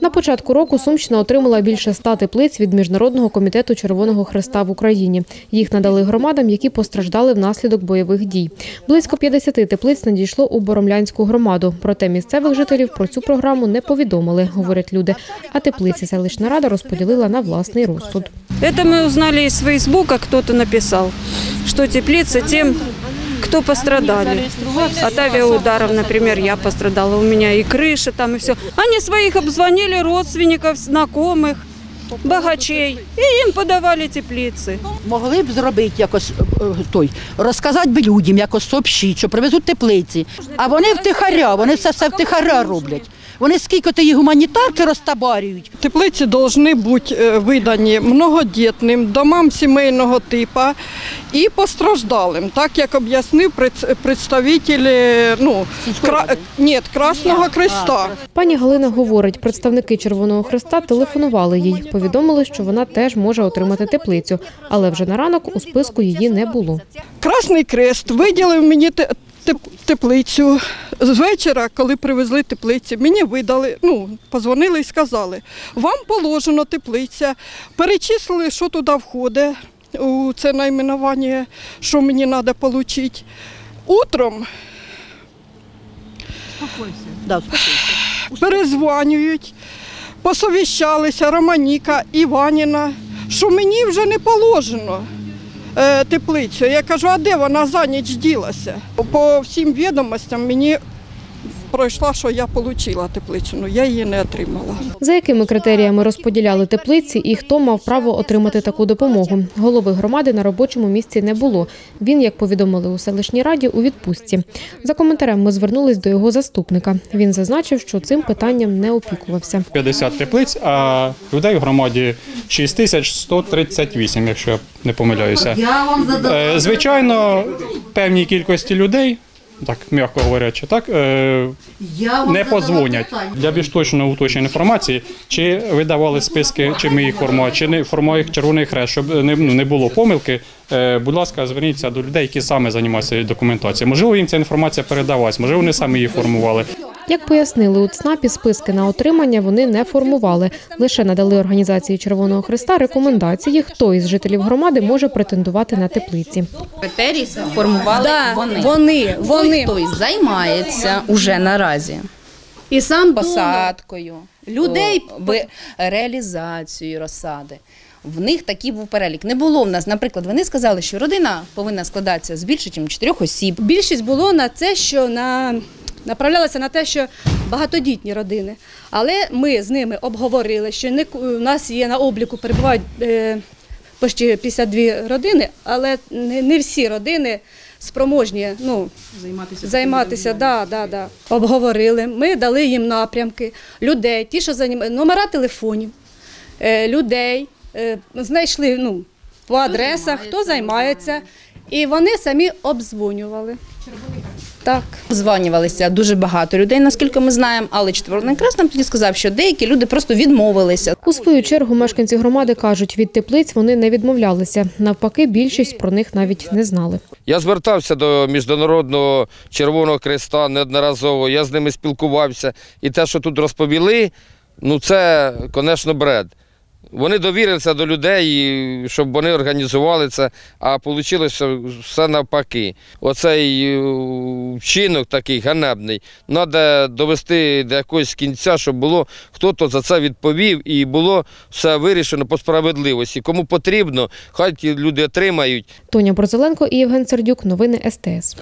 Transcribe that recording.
На початку року Сумщина отримала більше ста теплиць від Міжнародного комітету Червоного Хреста в Україні. Їх надали громадам, які постраждали внаслідок бойових дій. Близько 50 теплиць надійшло у Боромлянську громаду. Проте місцевих жителів про цю програму не повідомили, говорять люди. А теплиці селищна рада розподілила на власний розсуд. Это мы узнали из Фейсбука, кто-то написал, что теплицы тем, кто пострадали. От авиаударов, например, я пострадала, у меня и крыша там, и все. Они своих обзвонили, родственников, знакомых, богачей, и им подавали теплицы. Могли б зробити якось е, той, розказати б людям, якось сообщити, що привезуть теплиці. А вони втихаря, вони все все втихаря роблять. Вони скільки то її гуманітарки розтабарюють. Теплиці повинні бути е, видані многодітним, домам сімейного типу і постраждалим, так як об'яснив пред- представитель е, ну, кра... ні, Красного Креста. Пані Галина говорить, представники Червоного Хреста телефонували їй. Повідомили, що вона теж може отримати теплицю, але вже на ранок у списку її не було. Красний Крест виділив мені те- теплицю. З вечора, коли привезли теплиці, мені видали, ну, позвонили і сказали, вам положено теплиця, перечислили, що туди входить, у це найменування, що мені треба отримати. Утром Да, успокойся. перезванюють, посовіщалися Романіка, Іваніна, що мені вже не положено теплицю. Я кажу, а де вона за ніч ділася? По всім відомостям мені пройшла, що я отримала теплицю, але я її не отримала. За якими критеріями розподіляли теплиці і хто мав право отримати таку допомогу? Голови громади на робочому місці не було. Він, як повідомили у селищній раді, у відпустці. За коментарем ми звернулись до його заступника. Він зазначив, що цим питанням не опікувався. 50 теплиць, а людей в громаді 6138, якщо я не помиляюся. Е, Звичайно, певній кількості людей, так м'яко говорячи, так е, не позвонять. Для більш точного уточнення інформації, чи видавали списки, чи ми їх формували, чи не формує їх Червоний Хрест, щоб не, ну, не було помилки. е, Будь ласка, зверніться до людей, які саме займаються документацією. Можливо, їм ця інформація передавалась, можливо, вони самі її формували. Як пояснили у ЦНАПі, списки на отримання вони не формували. Лише надали організації Червоного Хреста рекомендації, хто із жителів громади може претендувати на теплиці. Критерії формували Да, вони. вони, вони. Той, хто займається уже наразі І сам посадкою, Людей о, ви- реалізацією розсади. В них такий був перелік. Не було в нас, наприклад, вони сказали, що родина повинна складатися з більше, ніж чотирьох осіб. Більшість було на це, що на направлялося на те, що багатодітні родини. Але ми з ними обговорили, що не у нас є на обліку перебувають е, почти 52 родини, але не, всі родини спроможні ну, займатися. Займатися, да, да, да. Обговорили. Ми дали їм напрямки, людей, ті, що займаються, номера телефонів, е, людей, е, знайшли ну, по адресах, хто займається, і вони самі обдзвонювали. Так. Званювалися дуже багато людей, наскільки ми знаємо, але Четверний Хрест нам тоді сказав, що деякі люди просто відмовилися. У свою чергу мешканці громади кажуть, від теплиць вони не відмовлялися. Навпаки, більшість про них навіть не знали. Я звертався до Міжнародного Червоного Креста неодноразово, я з ними спілкувався. І те, що тут розповіли, ну це, звісно, бред. Вони довірилися до людей, щоб вони організували це, а вийшло все навпаки. Оцей е, вчинок такий ганебний, треба довести до якогось кінця, щоб було хто-то за це відповів і було все вирішено по справедливості. Кому потрібно, хай ті люди отримають. Тоня Борзеленко і Євген Сердюк. Новини СТС.